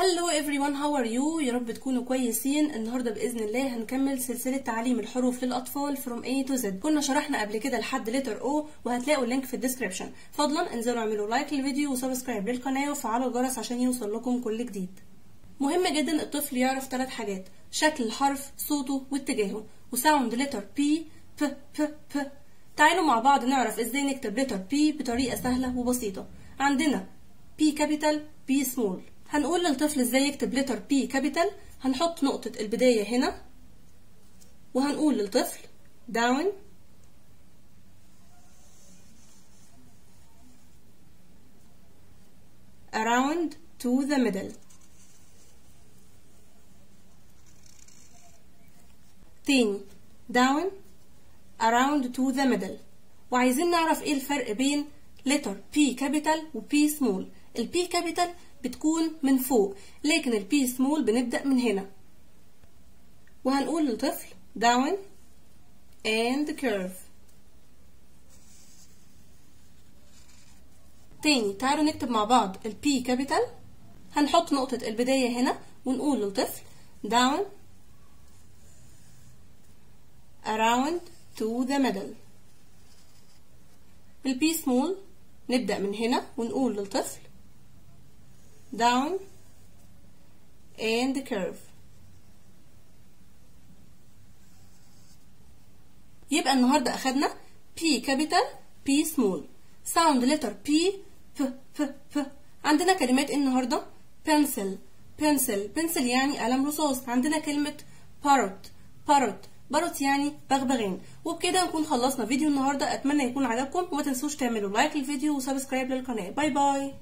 Hello everyone. How are you? يا رب تكونوا كويسين. النهارده بإذن الله هنكمل سلسلة تعليم الحروف للأطفال from A to Z. كنا شرحنا قبل كده لحد letter O وهتلاقوا ال link في ال description فضلا انزلوا اعملوا like للفيديو و subscribe للقناة وفعلوا الجرس عشان يوصل لكم كل جديد. مهم جدا الطفل يعرف ثلاث حاجات شكل الحرف صوته واتجاهه. و sound letter P p p p تعالوا مع بعض نعرف إزاي نكتب letter P بطريقة سهلة وبسيطة. عندنا P capital P small هنقول للطفل إزاي يكتب letter P capital هنحط نقطة البداية هنا. وهنقول للطفل down. around to the middle. تاني down around to the middle. وعايزين نعرف إيه الفرق بين letter P capital و P small. ال P capital بتكون من فوق لكن ال P small بنبدأ من هنا. وهنقول للطفل down and curve. تاني تعالوا نكتب مع بعض ال P capital. هنحط نقطة البداية هنا ونقول للطفل down around to the middle. ال P small نبدأ من هنا ونقول للطفل down and curve. يبقى النهاردة أخدنا P capital P small. Sound letter P P P P عندنا كلمات النهاردة؟ Pencil. Pencil. Pencil يعني قلم رصاص. عندنا كلمة parrot. Parrot. Parrot يعني بغبغان. وبكده نكون خلصنا فيديو النهارده. أتمنى يكون عجبكم. وما تنسوش تعملوا like للفيديو و subscribe للقناة. bye bye